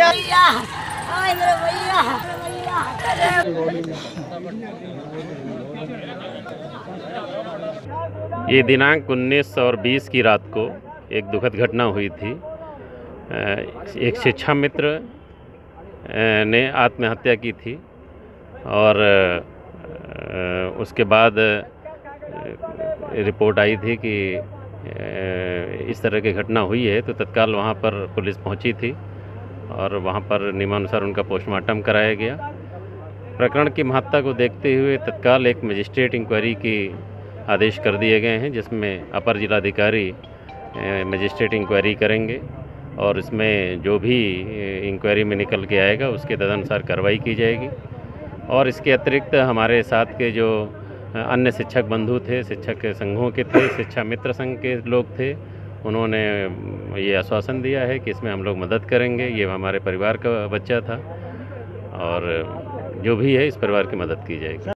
भैया हाय मेरे भैया भैया ये दिनांक 19 और 20 की रात को एक दुखद घटना हुई थी। एक शिक्षा मित्र ने आत्महत्या की थी और उसके बाद रिपोर्ट आई थी कि इस तरह की घटना हुई है तो तत्काल वहाँ पर पुलिस पहुँची थी और वहाँ पर नियमानुसार उनका पोस्टमार्टम कराया गया। प्रकरण की महत्ता को देखते हुए तत्काल एक मजिस्ट्रेट इंक्वायरी की आदेश कर दिए गए हैं, जिसमें अपर जिलाधिकारी मजिस्ट्रेट इंक्वायरी करेंगे और इसमें जो भी इंक्वायरी में निकल के आएगा, उसके तदनुसार कार्रवाई की जाएगी। और इसके अतिरिक्त हमारे साथ के जो अन्य शिक्षक बंधु थे, शिक्षक संघों के थे, शिक्षा मित्र संघ के लोग थे। उन्होंने ये आश्वासन दिया है कि इसमें हम लोग मदद करेंगे। ये हमारे परिवार का बच्चा था और जो भी है, इस परिवार की मदद की जाएगी।